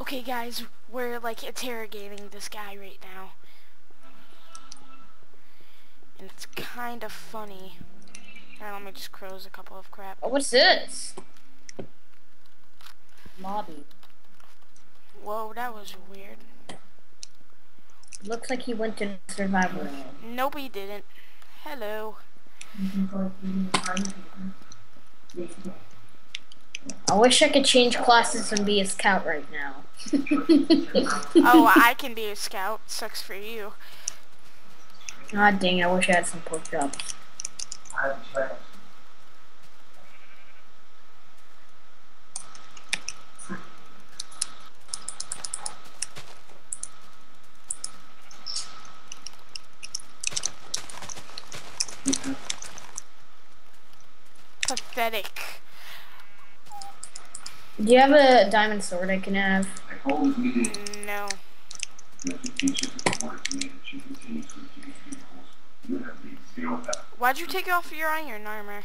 Okay guys, we're like interrogating this guy right now. And it's kind of funny. Alright, let me just close a couple of crap. Oh, what's this? Lobby. Whoa, that was weird. Looks like he went to survival. Nope, he didn't. Hello. I wish I could change classes and be a scout right now. oh, I can be a scout. Sucks for you. Ah, dang, I wish I had some pork chops. Pathetic. Do you have a diamond sword I can have? No. Why'd you take off your iron armor?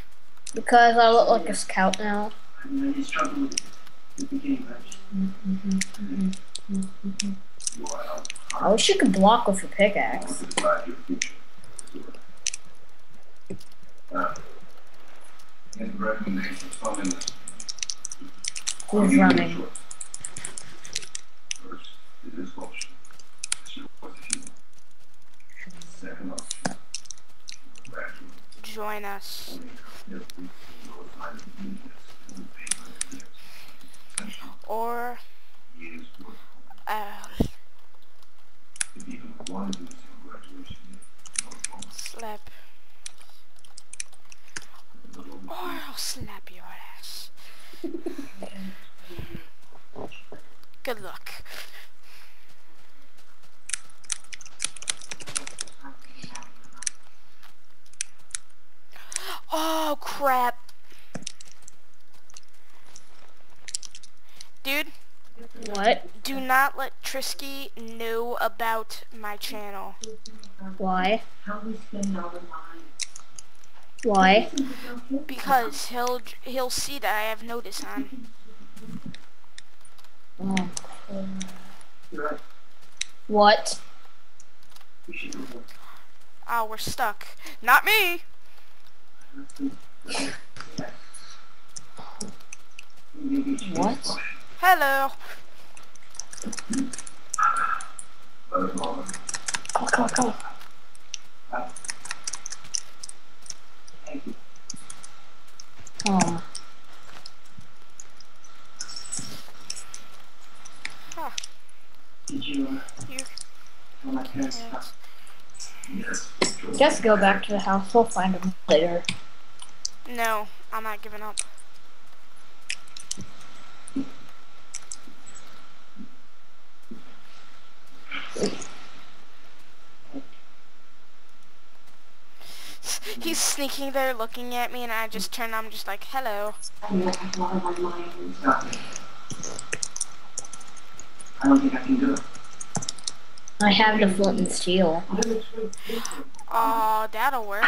Because I look like a scout now. I mm-hmm. wish you could block with your pickaxe. Who's running? Join us. Or, uh, slap. Or I'll slap your ass. Good luck. Oh crap. Dude, What? do not let Trisky know about my channel. Why? Why? Because he'll he'll see that I have notice on. Oh. What? Oh, we're stuck. Not me. What? Hello. Go, go, go. Oh. Huh. You You can't. can't. Just go back to the house. We'll find him later. No, I'm not giving up. He's sneaking there looking at me and I just turn I'm just like, hello. I don't think I can do it. I have the flint and steel. Oh, that'll work.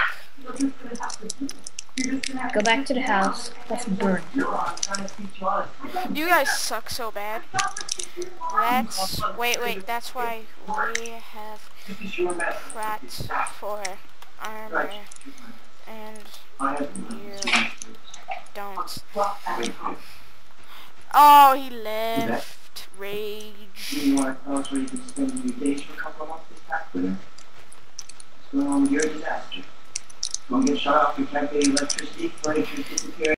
Go back to the house. Let's burn. You guys suck so bad. That's, wait, wait, that's why we have crats for armor and you don't. Oh, he left. Rage. What's going on with your disaster? Don't get shut off, you can't electricity, furniture disappearing.